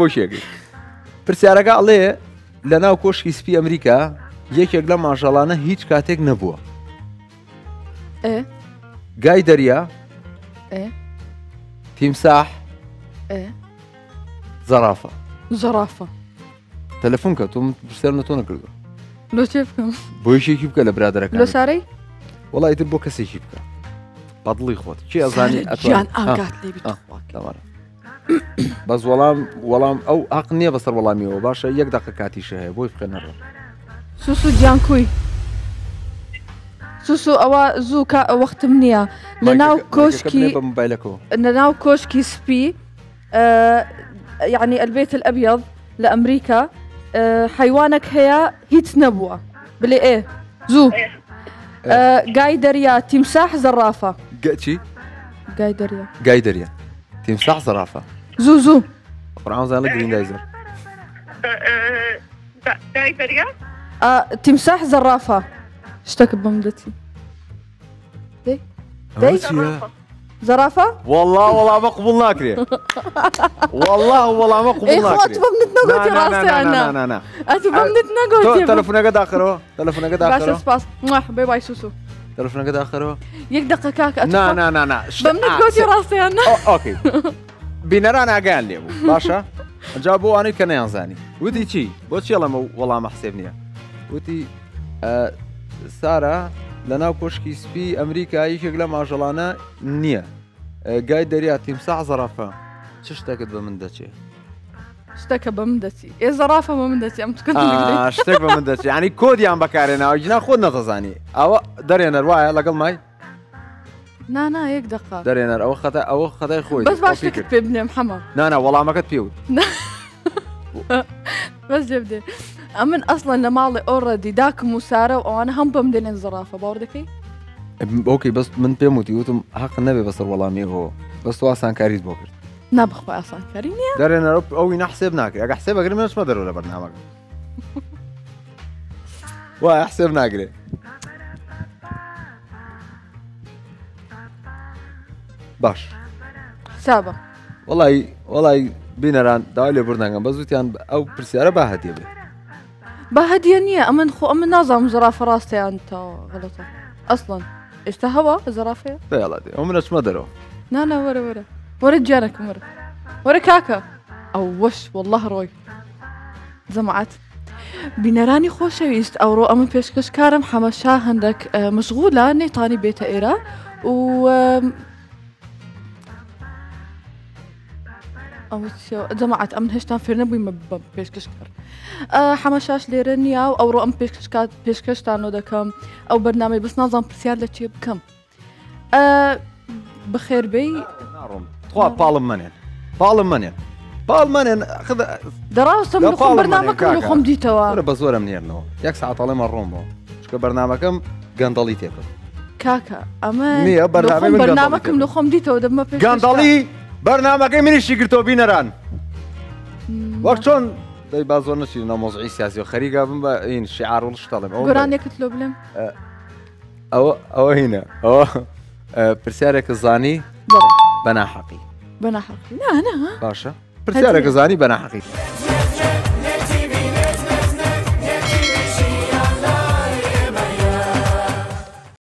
بۆ شێگەی پرسیارەکە ئەڵێ لە ناو کۆشکی سپی ئەمریکا یەکێک لە ماژەڵانە هیچ کاتێک نەبووە. ئێ؟ گای دەریا ئێ؟ تیمساح ئێ؟ زەرافە. زەرافە. تەلەفۆن کە تۆم پرسیار لە تۆ نەکردو. لۆ چێ بکەم؟ بۆ یشێکی بکە لە لۆ برادەرەکە سارەی؟ وڵی تر بۆ کەسێکی بکە. بەدڵی خۆت. چی ئەزانی گیان ئاگات لێ آه. بەس وەڵام وەڵام ئەو حق نییە بەسەر وەڵامیەوە باشە یەک دقە کاتیشە هەیە بۆی بخێنەڕە سوسو گیانکوی سوسو ئەوە زوو کا وەختم نییە. لە ناو کۆشکی لە ناو کۆشکی سپی يعني البيت الأبيض لأمريكا حيوانك هي هيت نبوة بلي إيه زو قايدريا تمساح زرافة چی؟ قايدريا گای دەریا. تیمساح زەرافە زو زو قڕان زانە گریندایزەر داي دريا آه، تمساح زرافة. اشتك بمدتي ئەوە چییە؟ زرافة؟ والله وەڵامە قبول ناکرێ والله وەڵامە قبول إيه خو ناکرێ أتبا من نقوتي راسي أنا. نه أتبا من نقوتي تەلفونەکە داخەرەوە تەلفونەکە باشا داخەرەوە سباس موح باي باي سوسو. تەلفونەکە داخەرەوە يك دقة كاك نا أتبا نا نا نا بمنك قوتي راسي أنا. ئۆکەی بینەران ئاگیان لێبوو باشە؟ ئەجا بۆ وانەی کە نەیانزانی. وتی چی؟ بۆ چی ئەڵەمە وەڵامە حسێب نییە؟ وتی سارا لە ناو کۆشکی سپی ئەمریکا یەکێک لە ماژەڵانە نییە. گای دەریا تیمساح زەرافە. چ شتێکت بە من دەچێت اشتكى بمدتي إيه زرافة بمدتي أم تكون آه، شتێک بە من دەچێت ینی کۆدیان بەکارێنەوە. جنا خۆت نەتەزانی ئەوە دەرێنەر وایە لەگەڵ مای؟ نا نا يك دقة. دەرێنەر ئەوە خەتە ئەوە خەتای خۆی بس باش لك بابني محمد. نانا وەڵامەکەت پێوت بس جبدي. أمن أصلا لمالي أوريدي داك مسارة وأنا هم بمدين زرافة باوردكي ئۆکەی بەس من پێم وتی وتم حق وەڵامی هۆ بەس تو ئاسان کاریت بۆ کرد نابخوا أصلا كريني دەرێنەر ئەوی نەحسێب ناکرێت ئەگە حسێب بەگرم منشمە دەرەوە لە بەرنامەکە وای حسێب ناگرێت باش. سابق وڵی وڵی بینەران داوای لێ بردنگەم بە زووتیان ئەو پرسیارە با هەدیە بێ بهدية نية. أمن خو أمن نظام زرافة راستي أنت غلطة. أصلا. إيش تهوى زرافة پێڵا دێ ئەو منەچمە دەرەوە لا لا ورا ورا ورا جانك مرة. ورا كاكا. أو وش والله روي. زمعت بینەرانی خۆشەویست ئەوڕۆ ئەمە پێشکەشکارم حەمەشا هەندێک آه، مشغولە نێتانی بێتە ئێرە و ام، ئەو چیە؟ جەماعەت ئەم هێشتا فێر نەبوویمە بە پێشکەشکار. اه، حەمەشاش لێرە نییە و ئەوڕۆ ئەم پێشکەشکات پێشکەشتانۆ دەکەم. ئەو بەرنامەی بەس نازان پرسیار لە چێ بکەم. اه، بەخێربەی ناڕۆم. خوا پاڵم منێن. پاڵم منێن. پاڵ منێن خذ دەڕاستم لە لە خۆم پاڵم بەرنامەکەم منێن، لە کاکا. خۆم دیتەوە. وەرە بە زۆرم نێرنەوە یەک ساعتەڵێمە ڕۆمەوە چکە بەرنمەکەم گەندەڵی تێکم کاکە ئەمە نییە، بەرنامەی لە خۆم من بەرنامەکەم گەندەڵی لە خۆم دیتەوە دەمە پێ گەندەڵی؟ بەرنمەکەی منیشی گرتۆ بینەران وەک چۆن دەی با زۆر نچی نامۆزعی سیاسی و خەریگا بم بە این شعار شتەڵێم ئەوە گۆرانێکت لۆ بلێم ئەوە ئەوە هینە ئەوە ئە، پرسیارێکە زانی بەناحەقی بەناحەقی نا نا باشە پرسیارێکە زانی بەناحەقی